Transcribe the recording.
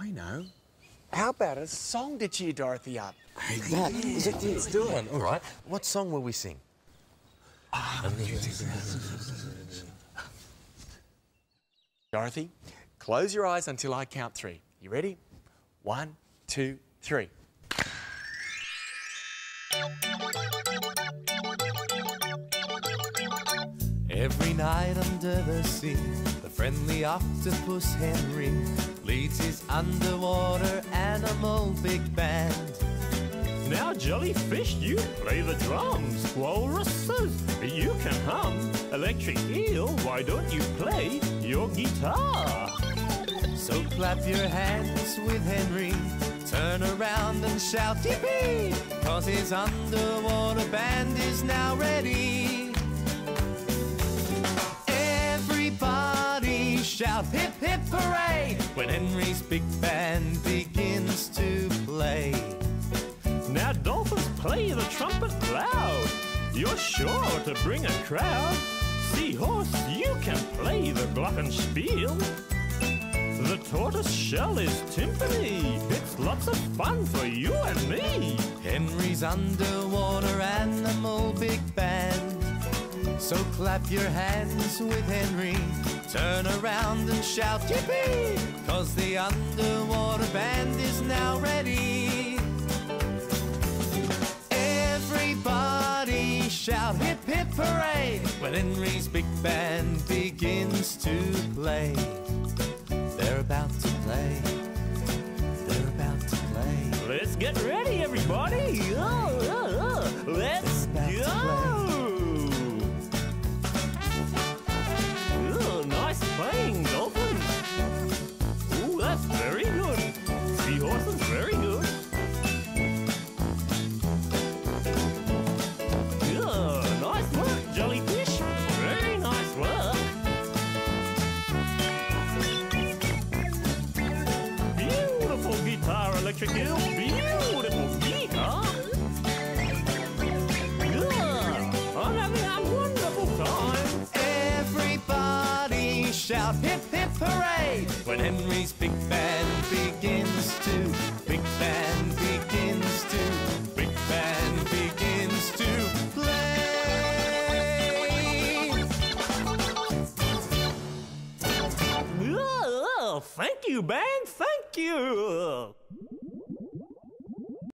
I know. How about a song to cheer Dorothy up? Hey, Dad, is it Let's do it. All right. What song will we sing? Dorothy, close your eyes until I count three. You ready? One, two, three. Every night under the sea, the friendly octopus Henry leads his underwater animal big band. Now, jellyfish, you play the drums. Walruses, you can hum. Electric eel, why don't you play your guitar? So clap your hands with Henry, turn around and shout yippee, cause his underwater band is now ready. Shout hip hip hooray when Henry's big band begins to play. Now, dolphins play the trumpet loud. You're sure to bring a crowd. Seahorse, you can play the glockenspiel. The tortoise shell is timpani. It's lots of fun for you and me. Henry's underwater animal big band. So clap your hands with Henry. Turn around and shout yippee, cause the underwater band is now ready. Everybody shout hip hip hooray when Henry's big band begins to play. They're about to play. They're about to play. Let's get ready, everybody. Oh, electric eel. Beautiful guitar. Yeah, I'm having a wonderful time. Everybody shout hip hip hooray when Henry's big band begins to big band begins to big band begins to play. Oh, thank you, band. Thank you.